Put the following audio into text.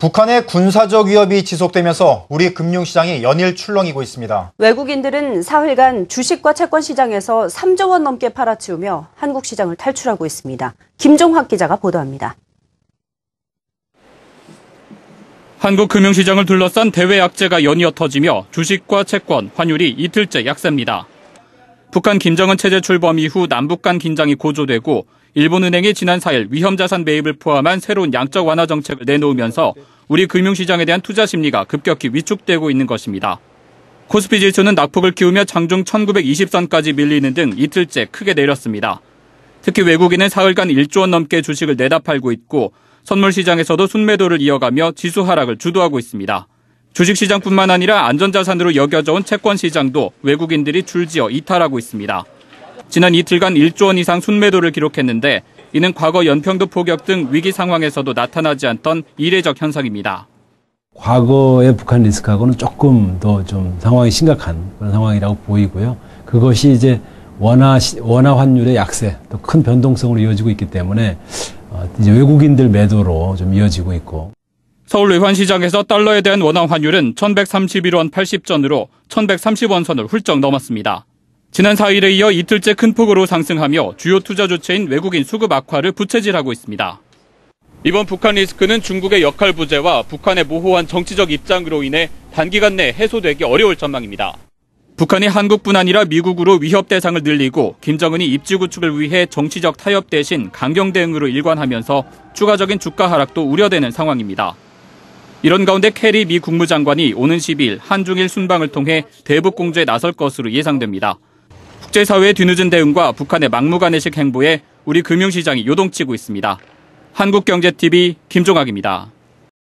북한의 군사적 위협이 지속되면서 우리 금융시장이 연일 출렁이고 있습니다. 외국인들은 사흘간 주식과 채권 시장에서 3조 원 넘게 팔아치우며 한국 시장을 탈출하고 있습니다. 김종학 기자가 보도합니다. 한국 금융시장을 둘러싼 대외 악재가 연이어 터지며 주식과 채권, 환율이 이틀째 약세입니다. 북한 김정은 체제 출범 이후 남북 간 긴장이 고조되고 일본은행이 지난 4일 위험자산 매입을 포함한 새로운 양적 완화 정책을 내놓으면서 우리 금융시장에 대한 투자 심리가 급격히 위축되고 있는 것입니다. 코스피 지수는 낙폭을 키우며 장중 1920선까지 밀리는 등 이틀째 크게 내렸습니다. 특히 외국인은 사흘간 1조 원 넘게 주식을 내다 팔고 있고 선물 시장에서도 순매도를 이어가며 지수 하락을 주도하고 있습니다. 주식시장뿐만 아니라 안전자산으로 여겨져 온 채권 시장도 외국인들이 줄지어 이탈하고 있습니다. 지난 이틀간 1조 원 이상 순매도를 기록했는데 이는 과거 연평도 포격 등 위기 상황에서도 나타나지 않던 이례적 현상입니다. 과거의 북한 리스크하고는 조금 더 좀 상황이 심각한 그런 상황이라고 보이고요. 그것이 이제 원화 원화 환율의 약세, 또 큰 변동성으로 이어지고 있기 때문에 어, 이제 외국인들 매도로 좀 이어지고 있고. 서울 외환시장에서 달러에 대한 원화 환율은 1131원 80전으로 1130원 선을 훌쩍 넘었습니다. 지난 4일에 이어 이틀째 큰 폭으로 상승하며 주요 투자 주체인 외국인 수급 악화를 부채질하고 있습니다. 이번 북한 리스크는 중국의 역할 부재와 북한의 모호한 정치적 입장으로 인해 단기간 내 해소되기 어려울 전망입니다. 북한이 한국뿐 아니라 미국으로 위협 대상을 늘리고 김정은이 입지 구축을 위해 정치적 타협 대신 강경 대응으로 일관하면서 추가적인 주가 하락도 우려되는 상황입니다. 이런 가운데 케리 미 국무장관이 오는 10일 한중일 순방을 통해 대북 공조에 나설 것으로 예상됩니다. 국제사회의 뒤늦은 대응과 북한의 막무가내식 행보에 우리 금융시장이 요동치고 있습니다. 한국경제TV 김종학입니다.